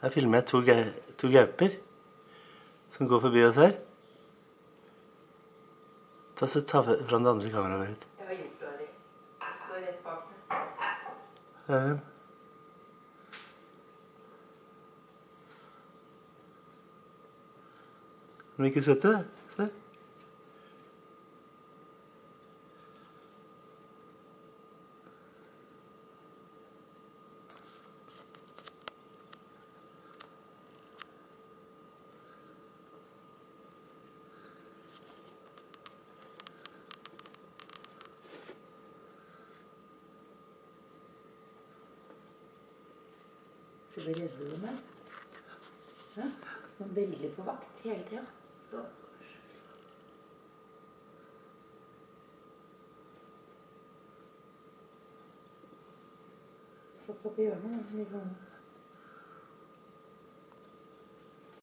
Her filmer jeg to, to gauper som går forbi oss her. Ta så Ta fram det andre kameraet mitt. Jeg har gjort det, Jeg står rett bak meg. Er den. Har du ikke sett det? Så det redder du meg. Ja? Er veldig på vakt hele tida. Stakkars. Opp i hjørnet.